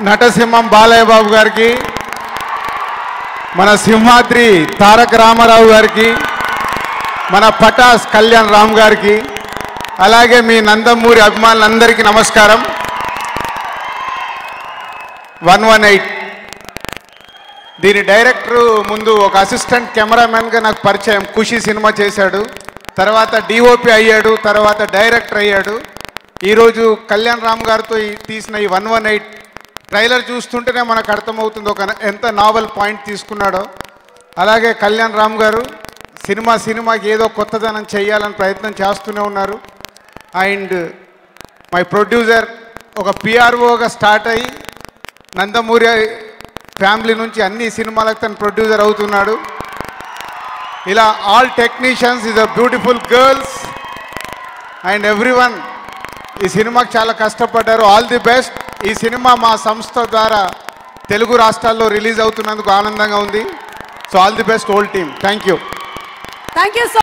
నటసింహం బాలయ్య బాబు గారికి మన సింహాద్రి తారక రామారావు గారికి మన పటాస్ కళ్యాణ్ రామ్ గారికి అలాగే మీ నందమూరి అభిమానులందరికీ నమస్కారం. One one eight. దీని డైరెక్టర్ ముందు ఒక అసిస్టెంట్ కెమెరామెన్గా నాకు పరిచయం. ఖుషి సినిమా చేశాడు. తర్వాత డిఓపి అయ్యాడు. తర్వాత డైరెక్టర్ అయ్యాడు. ఈరోజు కళ్యాణ్ రామ్ గారితో తీసిన ఈ వన్ వన్ ఎయిట్ ట్రైలర్ చూస్తుంటేనే మనకు అర్థమవుతుంది ఒక ఎంత నావల్ పాయింట్ తీసుకున్నాడో. అలాగే కళ్యాణ్ రామ్ గారు సినిమా సినిమాకి ఏదో కొత్తదనం చేయాలని ప్రయత్నం చేస్తూనే ఉన్నారు. అండ్ మై ప్రొడ్యూసర్ ఒక పిఆర్ఓగా స్టార్ట్ అయ్యి నందమూరి ఫ్యామిలీ నుంచి అన్ని సినిమాలకు తను ప్రొడ్యూసర్ అవుతున్నాడు. ఇలా all technicians is a beautiful girls and everyone ఈ సినిమాకి చాలా కష్టపడ్డారు. All the best. ఈ సినిమా మా సంస్థ ద్వారా తెలుగు రాష్ట్రాల్లో రిలీజ్ అవుతున్నందుకు ఆనందంగా ఉంది. So all the best old team thank you thank you